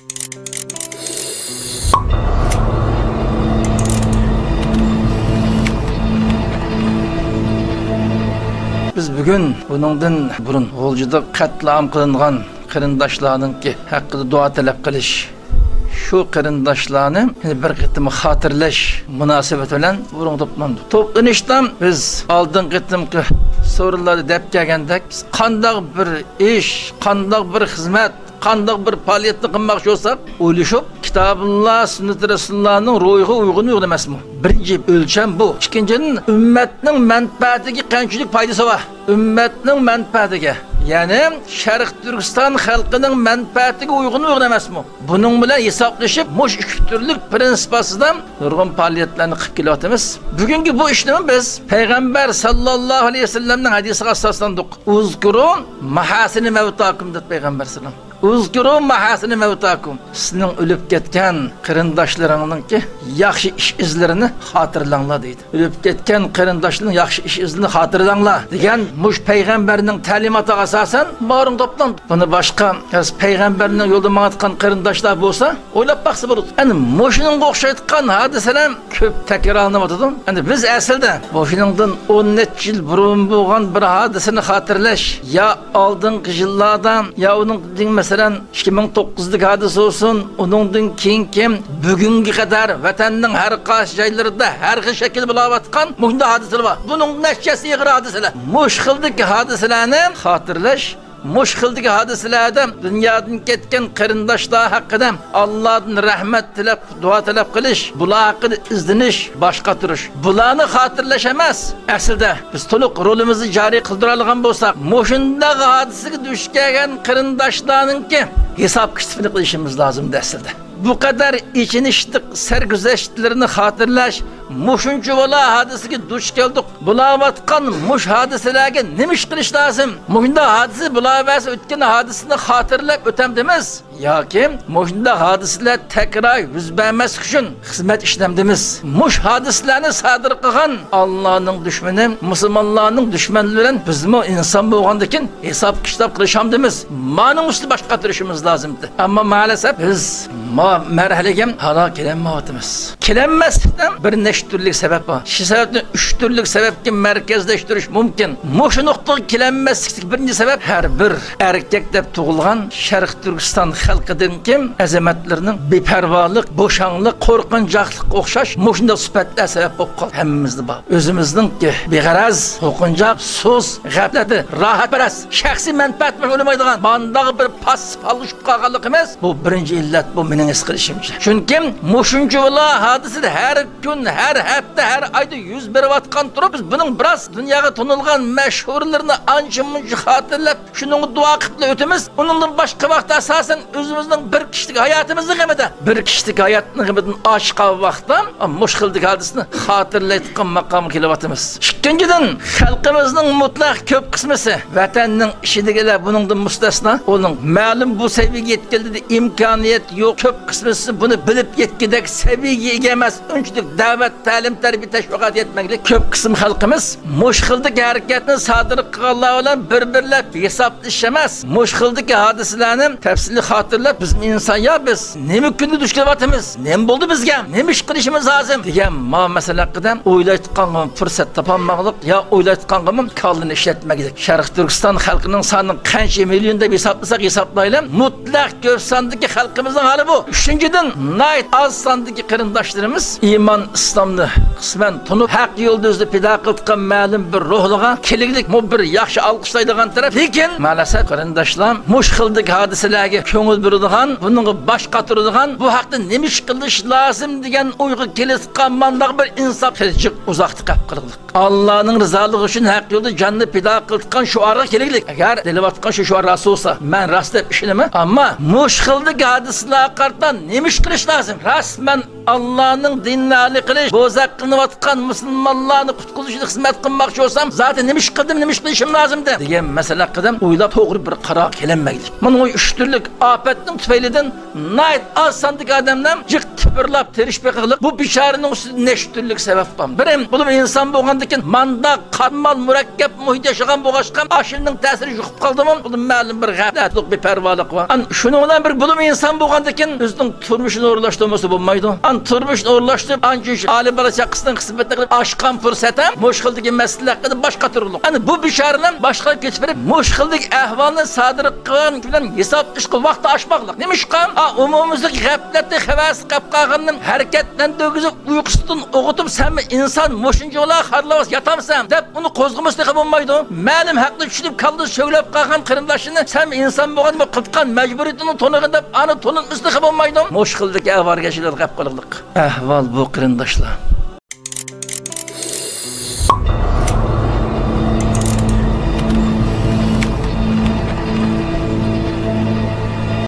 Biz bugun buningdan burun G'o'ljida qatlam qilingan qarindoshlarninki haqida duo talab qilish shu qarindoshlarni bir qitim xotirlash munosabati bilan burun to'plandik. To'planishdan biz oldin qitimki so'rinlarni deb kelgandek biz qandoq bir ish, qandoq bir xizmat qandoq bir faoliyatni qilmoqchi bo'lsak o'ylashib kitobulloh sunnati rasulullohning ro'yiga uyg'un yo'q emasmi birinchi o'lcham bu. İkkinchidan ummatning manfaatiga qanchalik foydasi bor? Ummatning manfaatiga ya'ni sharq turkiston xalqining manfaatiga uyg'un yo'q emasmi buning bilan hisoblashib mush ikki turlik prinsip ostida nurg'un faoliyatlarni qilib kelyapmiz. Bu ishni biz payg'ambar sallallohu alayhi vasallamning hadisiga asoslandik. Uzkuru mahasini mavtakum deb payg'ambar sallam uzguru mahasini mevtakum. Sizning o'lib ketgan qarindoshlaringizning yaxshi ish izlarini xotirlanglar deydi. O'lib ketgan qarindoshlarning yaxshi ish izlarini xotirlanglar degan mush payg'ambarning ta'limotiga asosan boring topdan. Buni boshqa payg'ambarning yo'lida ma'atgan qarindoshlar bo'lsa, o'ylab baqsa bo'ladi. Endi mushuning o'xshayotgan hodisalar ko'p takrorlanadi. Endi biz aslida boshuningdan 10 necha yil burun bo'lgan bir hodisani xotirlash yo oldingi yillardan yo uning masalan 2009'dagi hadis olsun, onundan keyin kim bugungi qadar vatanning har qaysi joylarida har xil shakl bilayotgan muhim hodisalar bor. Buning nashchasi ig'ir hodisalar. Mush xildagi hodisalarni xotirlash mush xildagi hodisalarda dunyodan ketgan qarindoshlar haqida Allohdan rahmat tilab, duo tilab qilish, bular haqida izlanish, boshqa turish. Bularni xotirlash emas. Aslida biz to'liq rolimizni joriy qildira olgan bo'lsak, mushunda hodisaga duch kelgan qarindoshlarninki hisob kitobini qilishimiz lozim aslida. bu kadar içiniştik sergüzeştlerini hatırlaş, muşuncu vola hadisiga duş geldik. Bulavatkan muş hadiselerge nemiş kılış lazım? Muhunda hadisi bulavası ötken hadisini hatırlap ötemdimiz. Ya ki muhunda hadisler tekrar yüz vermez küşün hizmet işlemdimiz. Muş hadislerini sadır kılan Allah'ın düşmanı, Müslümanların düşmanların bizim o insan boğandakin hesap kitap kılışamdimiz. Manın üstü başka duruşumuz lazımdı. Ama maalesef biz ma marhalaga hala kelinmayapmiz kelinmasdan bir beş türlük sebep var. Şu sebepten üç türlük sebep ki merkezleştiriş mümkün. Moşu noktağa kilenmezlik birinci sebep her bir erkek dep tuğulgan Şerq Türkistan halkıdın kim? Ezemetlerinin bipervalık, boşanlık, korkuncaklık okşaş moşunda süpetler sebep okul. Hemimizde bak. Özümüzden ki bir garaz, korkuncak, sus, gafleti, rahat beres, şahsi menfaat mevlumaydıgan, bandağı bir pas palışıp kalkalık emez. Bu birinci illet bu benim eskilişimce. Çünkü moşuncu valla hadisi de her gün her har hafta har oyda yuz berayotgan turib biz buning biroz dunyoga tanilgan mashhurlarni ancha muncha xotirlab shuning duo qilib o'tamiz. Undan boshqa vaqtda asosan o'zimizning bir kishilik hayotimizni g'amida bir kishilik hayotni g'amidan oshqan vaqtda mushkildik hodisni xotirlayotgan maqomga kelyapmiz ikkinchidan xalqimizning mutlaq ko'p qismisi vatanning ishidagilar buningdan mustasno uning ma'lum bu saviyaga yetkazdi imkoniyat yo'q ko'p qismisi buni bilib yetkidek saviyaga ega emas unchalik da'vat ta'lim tarbiya tashviqot etmaklik ko'p qism xalqimiz mushxildik harakatni sodir qilganlar bilan bir birlab hisoblash emas mushxildik hodisalarni tafsili xotirlab biz inson yo biz nima kunni duch kelyapmiz nima bo'ldi bizga nima ish qilishimiz lozim degan ma masala haqida o'ylayotgan fursat topolmag'lik yo o'ylayotgan kollini ishlatmaklik sharq turkiston xalqining soni qancha million deb hisoblasak hisoblaylik mutlaq ko'p sondagi xalqimizning hali bu. Uchinchidan nayt oz sondagi qarindoshlarimiz iymon islomni qisman tunib haq yo'lda o'zida pido qilgan ma'lum bir ruhliga keliglik mu bir yaxshi olqishlaydigan taraf lekin ma'lasaf qarindoshlar mush xildik hodisalarga ko'ngil beradigan bunga bosh qotiradigan bu nima ish qilish lozim degan o'yga kelayotgan mandaq bir jiq uzoqda qolib qildik allohning rizoligi uchun haq yo'lda shu orga keliglik agar delayotgan shu shu rasul bo'lsa man rost deb ishinaman ammo mush xildik hodisalar qartan nima ish qilish lozim rasman Allah'ın dinini ali qilish bo'zaq qilinayotgan musulmonlarni qutqizishga xizmat qilmoqchi bo'lsam zaten qildim nima ish qilishim lozimdi degan masala qildim o'ylab to'g'ri bir qaror kelinmaydi mana u uch turlik ofatning tufaylidan nayt oz sondik odamlar jiq sabırlap tirishib qilib bu ustida nechta turlik sabab bor birim bu inson bo'lgandan keyin manda qanmal murakkab muhit yashagan bo'lg'achqa ashilning ta'siri yuqib qoldimi bu ma'lum bir g'aflatlik bir parvoliq bor an shuni bilan bir bulum inson bo'lgandan keyin o'zining turmushini o'rlashtirmasa bo'lmaydi an turmushni o'rlashtirib ancha ali bola chaqasidan xizmatni qilib oshgan fursat ham mush xildagi masala haqida boshqa turliq ana bu bishoralar boshqa ketib berib mush xildagi ahvolni sodir qilgan bilan hisob ish qilib vaqt oshmoqliq nima ish qilgan Allah'ın hareketten dögüzüp uykusundan oğutup sen mi insan moşuncuğla harlavas yatamsan dep onu kozgumuslu kabulmaydı. Məlim haklı düşünüp kaldı söylep kalkan kırımdaşını sen mi insan boğan mı kıtkan mecburiyetini tonuğun dep anı tonun üstü kabulmaydı. Moş kıldık ehvar geçilir kapkılıklık. Ehval bu kırımdaşla.